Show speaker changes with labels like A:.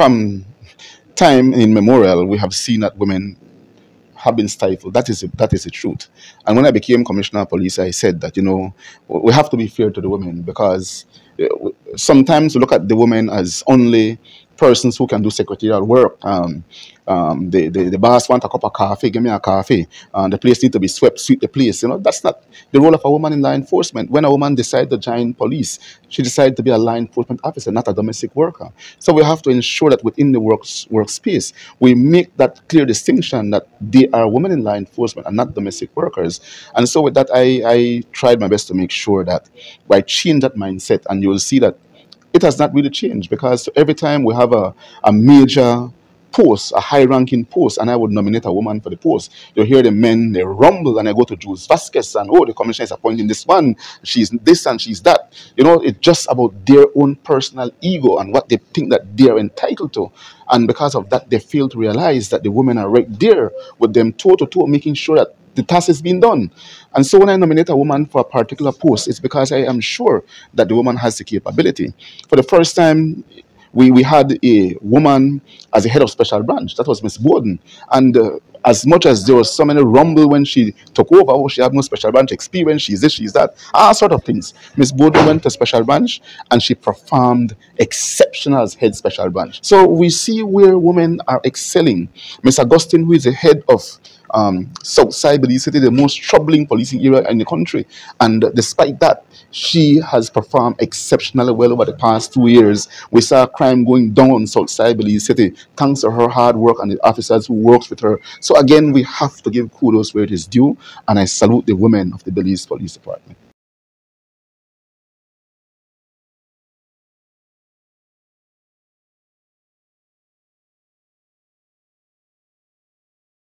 A: from time in memorial, we have seen that women have been stifled. That is a, that is the truth. And when I became commissioner of police, I said that you know we have to be fair to the women because uh, sometimes we look at the women as only persons who can do secretarial work. Um, um, the, the, the boss want a cup of coffee, give me a coffee. Uh, the place need to be swept, sweep the place. You know, that's not the role of a woman in law enforcement. When a woman decides to join police, she decided to be a law enforcement officer, not a domestic worker. So we have to ensure that within the works, workspace, we make that clear distinction that they are women in law enforcement and not domestic workers. And so with that, I, I tried my best to make sure that I change that mindset, and you will see that it has not really changed because every time we have a, a major post, a high ranking post, and I would nominate a woman for the post. You hear the men, they rumble, and I go to Jules Vasquez, and oh, the commissioner is appointing this one, she's this and she's that. You know, it's just about their own personal ego and what they think that they're entitled to. And because of that, they fail to realize that the women are right there with them toe to toe, making sure that the task is being done. And so when I nominate a woman for a particular post, it's because I am sure that the woman has the capability. For the first time, we, we had a woman as a head of special branch. That was Miss Borden. And uh, as much as there was so many rumble when she took over, oh, she had no special branch experience, she's this, she's that, all sort of things. Miss Borden went to special branch and she performed exceptional as head special branch. So we see where women are excelling. Miss Augustine, who is the head of um, Southside Belize City, the most troubling policing area in the country. And despite that, she has performed exceptionally well over the past two years. We saw crime going down Southside Belize City thanks to her hard work and the officers who works with her. So again, we have to give kudos where it is due, and I salute the women of the Belize Police Department.